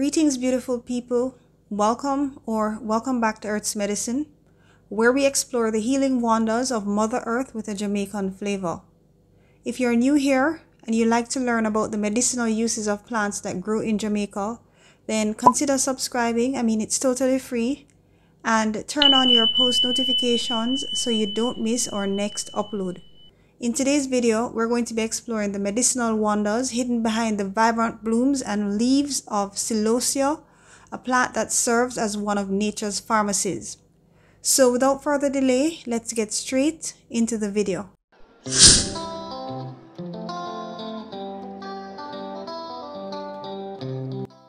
Greetings, beautiful people. Welcome or welcome back to Earth's Medicine, where we explore the healing wonders of Mother Earth with a Jamaican flavor. If you're new here and you like to learn about the medicinal uses of plants that grow in Jamaica, then consider subscribing. I mean, it's totally free. And turn on your post notifications so you don't miss our next upload. In today's video, we're going to be exploring the medicinal wonders hidden behind the vibrant blooms and leaves of celosia, a plant that serves as one of nature's pharmacies. So without further delay, let's get straight into the video.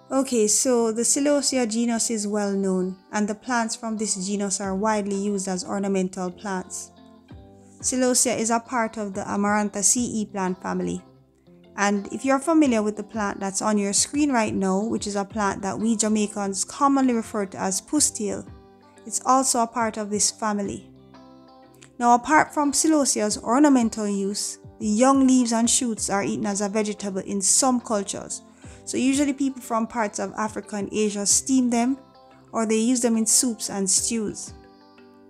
Okay, so the Celosia genus is well known, and the plants from this genus are widely used as ornamental plants. Celosia is a part of the Amaranthaceae plant family. And if you're familiar with the plant that's on your screen right now, which is a plant that we Jamaicans commonly refer to as pustil, it's also a part of this family. Now, apart from Celosia's ornamental use, the young leaves and shoots are eaten as a vegetable in some cultures. So, usually, people from parts of Africa and Asia steam them or they use them in soups and stews.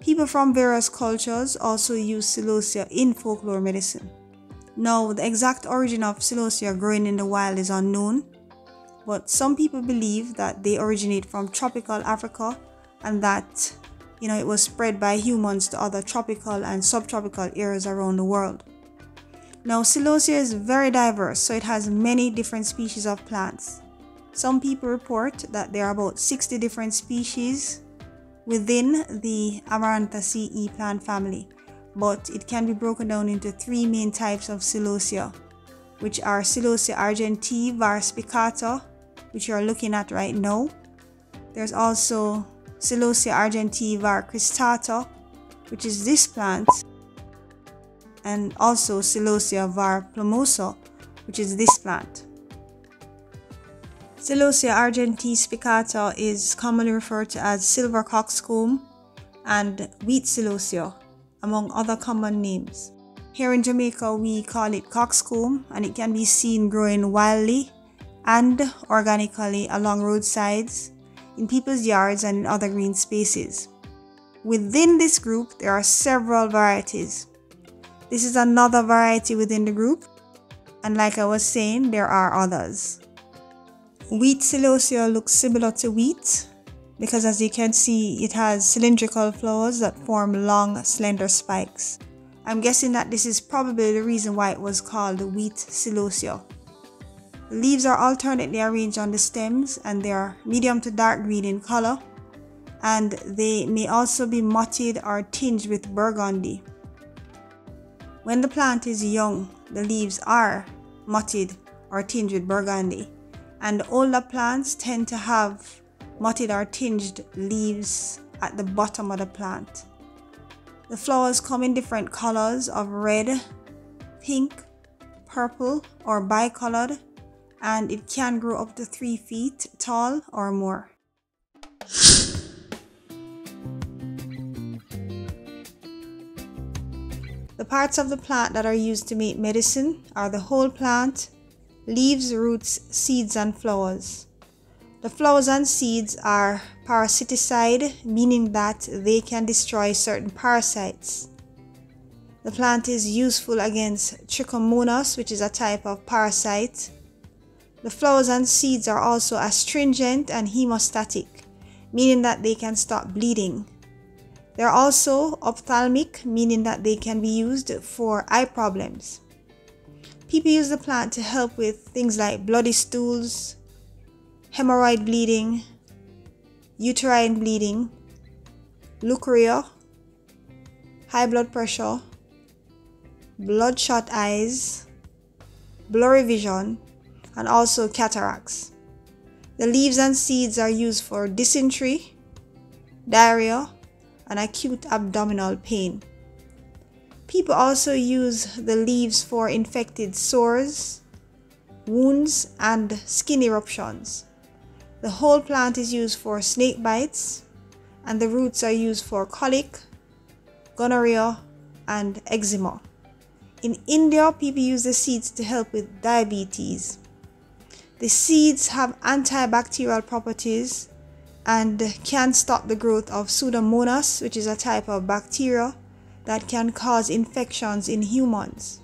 People from various cultures also use celosia in folklore medicine. Now, the exact origin of celosia growing in the wild is unknown, but some people believe that they originate from tropical Africa and that you know it was spread by humans to other tropical and subtropical areas around the world. Now, celosia is very diverse, so it has many different species of plants. Some people report that there are about 60 different species within the Amaranthaceae plant family, but it can be broken down into three main types of celosia, which are Celosia argentea var spicata, which you are looking at right now. There's also Celosia argentea var cristata, which is this plant, and also Celosia var plumosa, which is this plant. Celosia argentea spicata is commonly referred to as silver cockscomb and wheat celosia, among other common names. Here in Jamaica, we call it cockscomb and it can be seen growing wildly and organically along roadsides, in people's yards, and in other green spaces. Within this group, there are several varieties. This is another variety within the group, and like I was saying, there are others. Wheat celosia looks similar to wheat because as you can see it has cylindrical flowers that form long slender spikes. I'm guessing that this is probably the reason why it was called wheat celosia. The leaves are alternately arranged on the stems and they are medium to dark green in color and they may also be mottled or tinged with burgundy. When the plant is young, the leaves are mottled or tinged with burgundy and older plants tend to have mottled or tinged leaves at the bottom of the plant. The flowers come in different colors of red, pink, purple, or bicolored, and it can grow up to 3 feet tall or more. The parts of the plant that are used to make medicine are the whole plant, leaves, roots, seeds, and flowers. The flowers and seeds are parasiticide, meaning that they can destroy certain parasites. The plant is useful against trichomonas, which is a type of parasite. The flowers and seeds are also astringent and hemostatic, meaning that they can stop bleeding. They're also ophthalmic, meaning that they can be used for eye problems. People use the plant to help with things like bloody stools, hemorrhoid bleeding, uterine bleeding, leukorrhea, high blood pressure, bloodshot eyes, blurry vision, and also cataracts. The leaves and seeds are used for dysentery, diarrhea, and acute abdominal pain. People also use the leaves for infected sores, wounds, and skin eruptions. The whole plant is used for snake bites, and the roots are used for colic, gonorrhea, and eczema. In India, people use the seeds to help with diabetes. The seeds have antibacterial properties and can stop the growth of Pseudomonas, which is a type of bacteria that can cause infections in humans.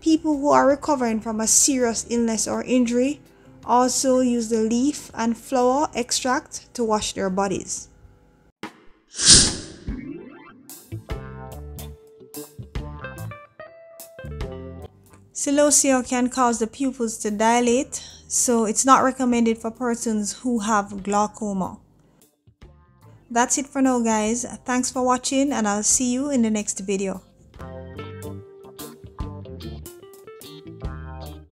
People who are recovering from a serious illness or injury also use the leaf and flower extract to wash their bodies. Celosia can cause the pupils to dilate, so it's not recommended for persons who have glaucoma. That's it for now guys. Thanks for watching and I'll see you in the next video.